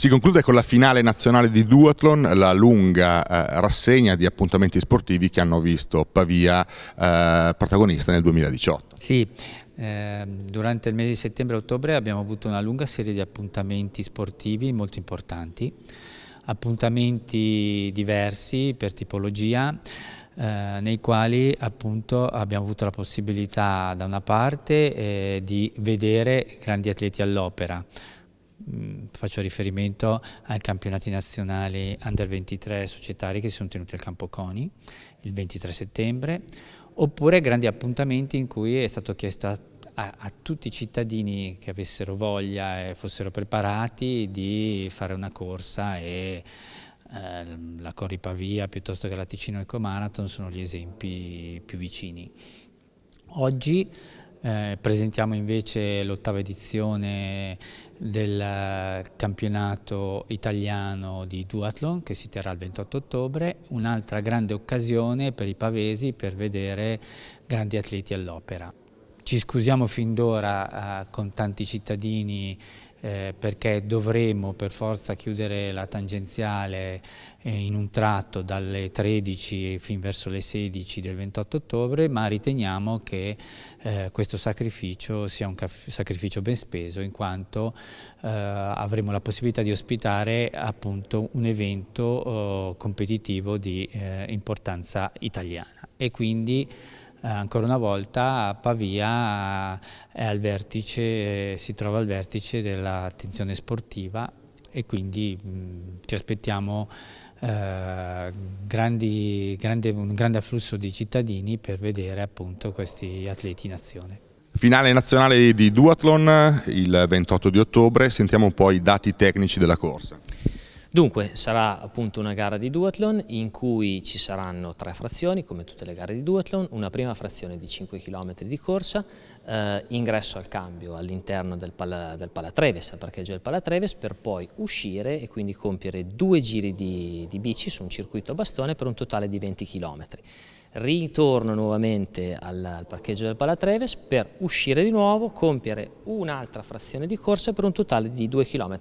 Si conclude con la finale nazionale di duathlon, la lunga eh, rassegna di appuntamenti sportivi che hanno visto Pavia eh, protagonista nel 2018. Sì, eh, durante il mese di settembre-ottobre abbiamo avuto una lunga serie di appuntamenti sportivi molto importanti, appuntamenti diversi per tipologia, eh, nei quali appunto abbiamo avuto la possibilità da una parte eh, di vedere grandi atleti all'opera, faccio riferimento ai campionati nazionali under 23 societari che si sono tenuti al Campo Coni il 23 settembre, oppure grandi appuntamenti in cui è stato chiesto a, a, a tutti i cittadini che avessero voglia e fossero preparati di fare una corsa e eh, la Corripavia piuttosto che la Ticino Eco Marathon sono gli esempi più vicini. Oggi eh, presentiamo invece l'ottava edizione del campionato italiano di duathlon che si terrà il 28 ottobre, un'altra grande occasione per i pavesi per vedere grandi atleti all'opera. Ci scusiamo fin d'ora eh, con tanti cittadini eh, perché dovremo per forza chiudere la tangenziale eh, in un tratto dalle 13 fin verso le 16 del 28 ottobre, ma riteniamo che eh, questo sacrificio sia un sacrificio ben speso in quanto eh, avremo la possibilità di ospitare appunto un evento oh, competitivo di eh, importanza italiana. E quindi ancora una volta Pavia vertice, si trova al vertice dell'attenzione sportiva e quindi mh, ci aspettiamo eh, grandi, grande, un grande afflusso di cittadini per vedere appunto questi atleti in azione. Finale nazionale di duathlon il 28 di ottobre, sentiamo un po' i dati tecnici della corsa. Dunque sarà appunto una gara di duathlon in cui ci saranno tre frazioni come tutte le gare di duathlon, una prima frazione di 5 km di corsa, eh, ingresso al cambio all'interno del, pala, del Palatreves, al parcheggio del Palatreves per poi uscire e quindi compiere due giri di, di bici su un circuito a bastone per un totale di 20 km ritorno nuovamente al, al, parcheggio del Palatreves per uscire di nuovo, compiere un'altra frazione di corsa per un totale di 2 km.